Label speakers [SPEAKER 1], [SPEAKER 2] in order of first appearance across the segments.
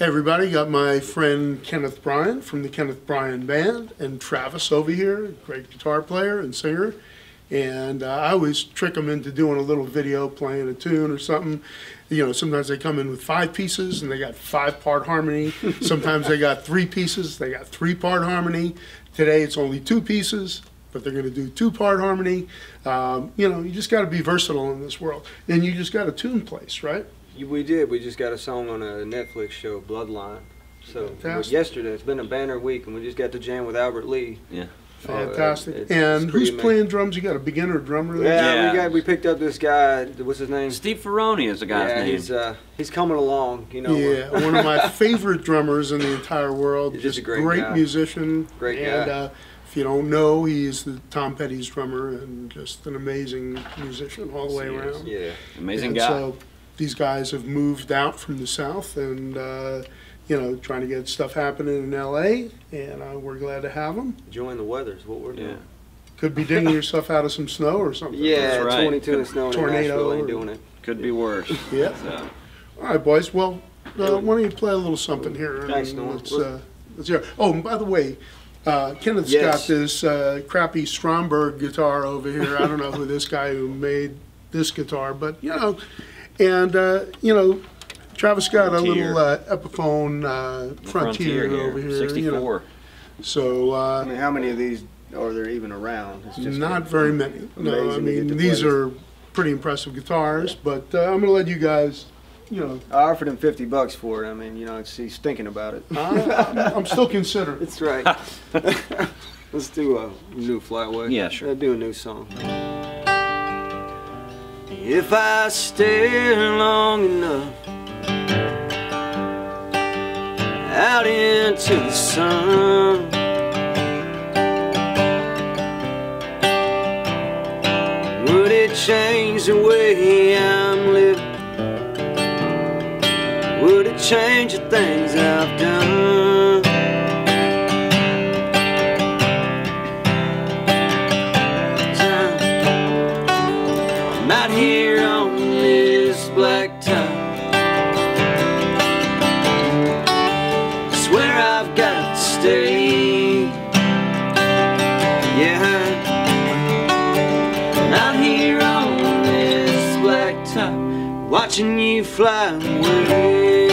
[SPEAKER 1] Hey everybody, got my friend Kenneth Brian from the Kenneth Brian Band and Travis over here, great guitar player and singer. And uh, I always trick them into doing a little video playing a tune or something. You know, sometimes they come in with five pieces and they got five part harmony. sometimes they got three pieces, they got three part harmony. Today it's only two pieces, but they're going to do two part harmony. Um, you know, you just got to be versatile in this world. And you just got a tune place, right?
[SPEAKER 2] We did. We just got a song on a Netflix show, Bloodline. So
[SPEAKER 1] Fantastic.
[SPEAKER 2] yesterday, it's been a banner week, and we just got to jam with Albert Lee.
[SPEAKER 3] Yeah.
[SPEAKER 1] Fantastic.
[SPEAKER 2] Uh, it's-
[SPEAKER 1] and
[SPEAKER 2] it's
[SPEAKER 1] who's
[SPEAKER 2] pretty
[SPEAKER 1] playing drums? You got a beginner drummer there?
[SPEAKER 2] Yeah,
[SPEAKER 3] Yeah.
[SPEAKER 2] we got we picked up this guy. What's his name?
[SPEAKER 3] Steve Ferrone is the guy's
[SPEAKER 2] yeah,
[SPEAKER 3] name.
[SPEAKER 2] he's uh, he's coming along. You know,
[SPEAKER 1] Yeah, one of my favorite drummers in the entire world.
[SPEAKER 2] He's just
[SPEAKER 1] Just
[SPEAKER 2] a great guy.
[SPEAKER 1] musician.
[SPEAKER 2] Great
[SPEAKER 1] and,
[SPEAKER 2] guy.
[SPEAKER 1] Uh, if you don't know, he's the Tom Petty's drummer and just an amazing musician all the way around.
[SPEAKER 2] yeah.
[SPEAKER 3] Amazing
[SPEAKER 1] and
[SPEAKER 3] guy.
[SPEAKER 1] So these guys have moved out from the south and uh, you know trying to get stuff happening in L.A. and uh, we're glad to have them.
[SPEAKER 2] Enjoying the weather is what we're doing.
[SPEAKER 3] yeah.
[SPEAKER 2] doing.
[SPEAKER 1] Could be digging yourself out of some snow or something.
[SPEAKER 2] Yeah,
[SPEAKER 3] That's right.
[SPEAKER 2] 22 and snow in
[SPEAKER 1] Tornado
[SPEAKER 2] Nashville ain't doing it.
[SPEAKER 3] Could be worse.
[SPEAKER 1] Yeah.
[SPEAKER 3] So,
[SPEAKER 1] All right, boys. Well, uh, why don't you play a little something here? and
[SPEAKER 2] Thanks, Norm.
[SPEAKER 1] Let's, uh, let's hear. Oh, and by the way, uh, Kenneth's
[SPEAKER 2] Yes.
[SPEAKER 1] got this uh, crappy Stromberg guitar over here. I don't know who this guy who made this guitar, but you know, and uh, you know, Travis got a little uh, Epiphone uh, Frontier,
[SPEAKER 3] here,
[SPEAKER 1] over here.
[SPEAKER 3] 64.
[SPEAKER 1] You know. So
[SPEAKER 2] I
[SPEAKER 1] uh,
[SPEAKER 2] mean, how many of these are there even around? It's just
[SPEAKER 1] not very many. No, I
[SPEAKER 2] amazing to get
[SPEAKER 1] mean these are pretty impressive guitars, but uh, I'm gonna let you guys. You know,
[SPEAKER 2] I offered him 50 bucks for it. I mean, you know, he's thinking about it.
[SPEAKER 1] I, I'm still considering.
[SPEAKER 2] That's right. Let's do a new flyaway.
[SPEAKER 3] Yeah, sure.
[SPEAKER 2] Let's do a new song. If I stay long enough out into the sun, would it change the way I'm living? Would it change the things I've done? Black top. Swear I've got to stay. Yeah, out here on this black top, watching you fly away.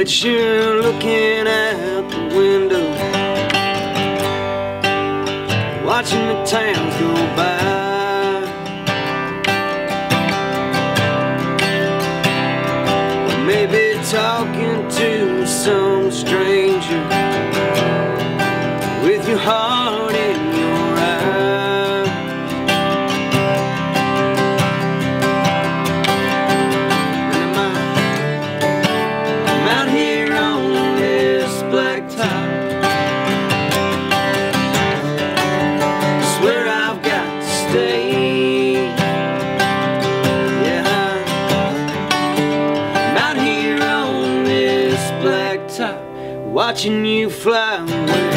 [SPEAKER 2] But you're looking out the window, watching the towns go by. Or maybe talking to some stranger with your heart watching you fly.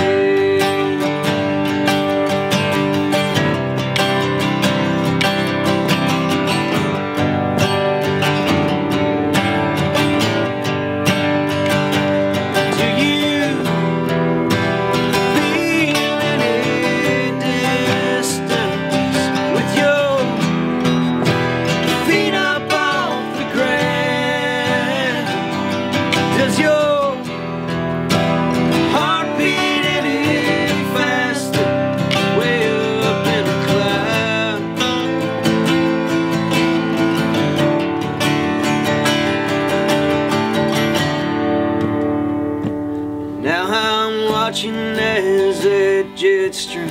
[SPEAKER 2] I'm watching as that jet stream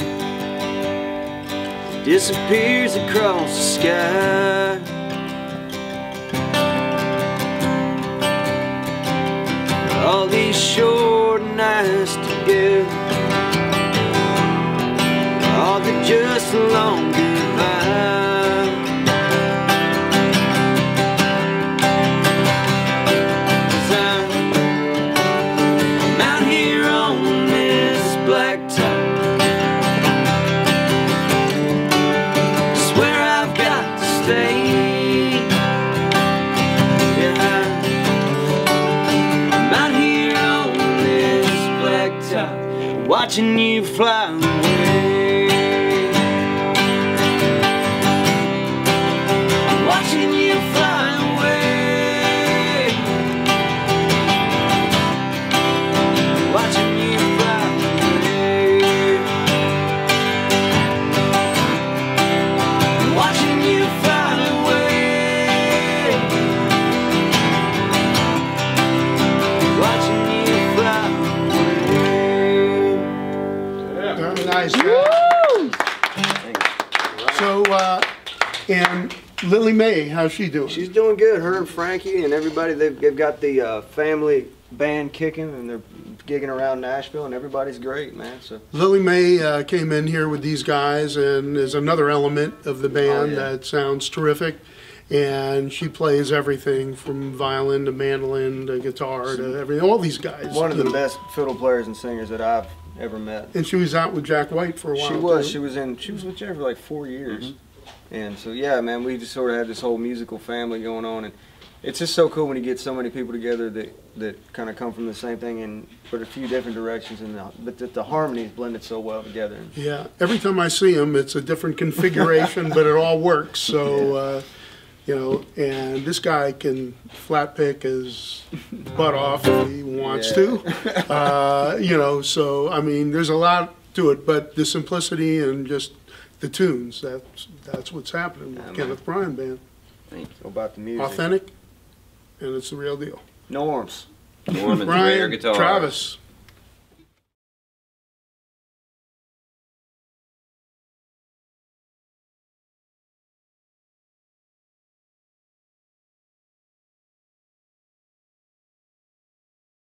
[SPEAKER 2] disappears across the sky. All these short nights watching you fly
[SPEAKER 1] and Lillie Mae, how's she doing?
[SPEAKER 3] She's doing good. Her and Frankie and everybody, they've, they've got the uh, family band kicking and they're gigging around Nashville and everybody's great, man. So
[SPEAKER 1] Lillie Mae uh, came in here with these guys and is another element of the band
[SPEAKER 3] yeah.
[SPEAKER 1] that sounds terrific. And she plays everything from violin to mandolin to guitar to everything. All these guys.
[SPEAKER 3] one of the best fiddle players and singers that I've ever met.
[SPEAKER 1] And she was out with Jack White for a while.
[SPEAKER 3] She was.
[SPEAKER 1] too.
[SPEAKER 3] She was in. She was with Jeff for like four years, and so yeah, man, we just sort of had this whole musical family going on, and it's just so cool when you get so many people together that that kind of come from the same thing and but a few different directions, and the, but that the harmonies blended so well together.
[SPEAKER 1] Yeah, every time I see him, it's a different configuration, but it all works. So, uh, you know, and this guy can flat pick his butt off if he wants to. Uh, you know, so I mean, there's a lot to it, but the simplicity and just the tunes, that's, that's what's happening with
[SPEAKER 3] Yeah, man.
[SPEAKER 1] Kenneth Brian Band.
[SPEAKER 3] so about the music.
[SPEAKER 1] Authentic, and it's the real deal.
[SPEAKER 3] Norms.
[SPEAKER 4] Norman's rare
[SPEAKER 1] Brian,
[SPEAKER 4] guitar.
[SPEAKER 1] Travis,